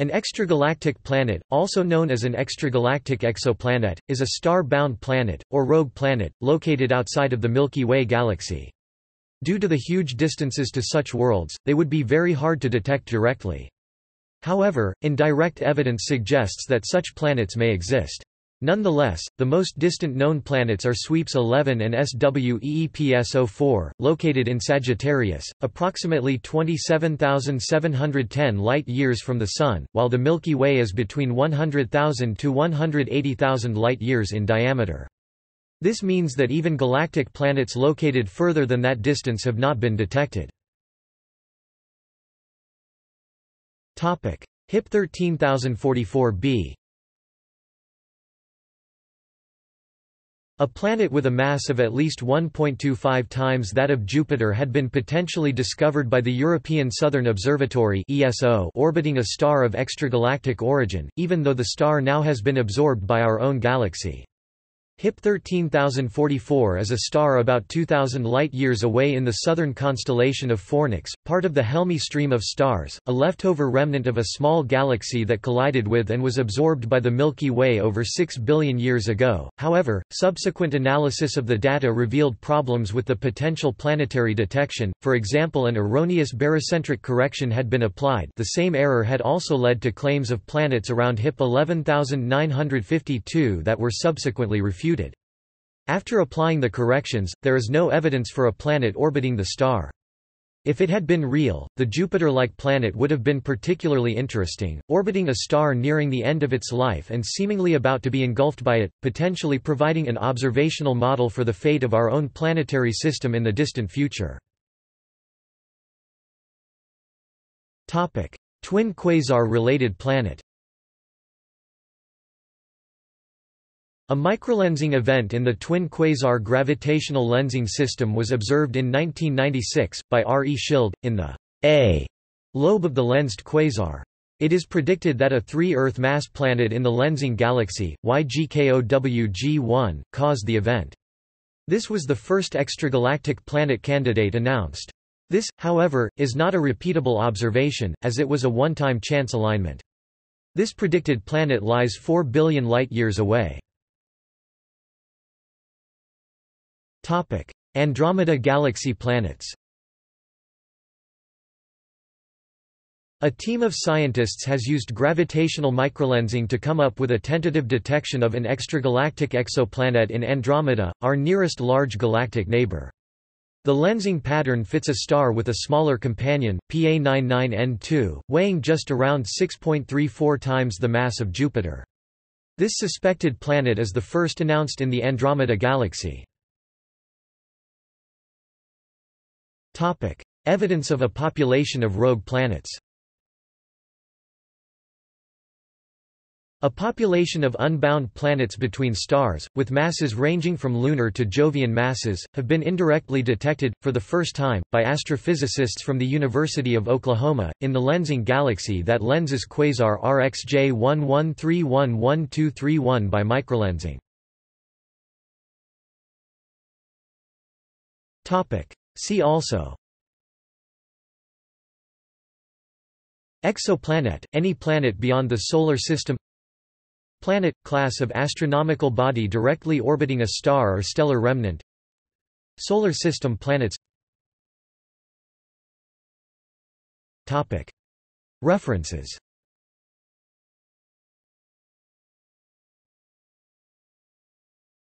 An extragalactic planet, also known as an extragalactic exoplanet, is a star-bound planet, or rogue planet, located outside of the Milky Way galaxy. Due to the huge distances to such worlds, they would be very hard to detect directly. However, indirect evidence suggests that such planets may exist. Nonetheless, the most distant known planets are Sweeps 11 and SWEEPS 04, located in Sagittarius, approximately 27,710 light-years from the Sun, while the Milky Way is between 100,000 to 180,000 light-years in diameter. This means that even galactic planets located further than that distance have not been detected. HIP 13044b A planet with a mass of at least 1.25 times that of Jupiter had been potentially discovered by the European Southern Observatory ESO orbiting a star of extragalactic origin, even though the star now has been absorbed by our own galaxy. HIP 13044 is a star about 2,000 light-years away in the southern constellation of Fornax, part of the Helmi stream of stars, a leftover remnant of a small galaxy that collided with and was absorbed by the Milky Way over 6 billion years ago. However, subsequent analysis of the data revealed problems with the potential planetary detection, for example an erroneous barycentric correction had been applied. The same error had also led to claims of planets around HIP 11952 that were subsequently refuted After applying the corrections, there is no evidence for a planet orbiting the star. If it had been real, the Jupiter-like planet would have been particularly interesting, orbiting a star nearing the end of its life and seemingly about to be engulfed by it, potentially providing an observational model for the fate of our own planetary system in the distant future. Twin quasar-related planet A microlensing event in the twin quasar gravitational lensing system was observed in 1996, by R. E. Schild, in the A lobe of the lensed quasar. It is predicted that a three-Earth mass planet in the lensing galaxy, YGKOWG1, caused the event. This was the first extragalactic planet candidate announced. This, however, is not a repeatable observation, as it was a one-time chance alignment. This predicted planet lies 4 billion light-years away. Andromeda Galaxy planets A team of scientists has used gravitational microlensing to come up with a tentative detection of an extragalactic exoplanet in Andromeda, our nearest large galactic neighbor. The lensing pattern fits a star with a smaller companion, PA99N2, weighing just around 6.34 times the mass of Jupiter. This suspected planet is the first announced in the Andromeda galaxy. Topic: Evidence of a population of rogue planets. A population of unbound planets between stars, with masses ranging from lunar to Jovian masses, have been indirectly detected, for the first time, by astrophysicists from the University of Oklahoma, in the lensing galaxy that lenses quasar RxJ 11311231 by microlensing. See also. Exoplanet – any planet beyond the Solar System. Planet – class of astronomical body directly orbiting a star or stellar remnant. Solar System planets. References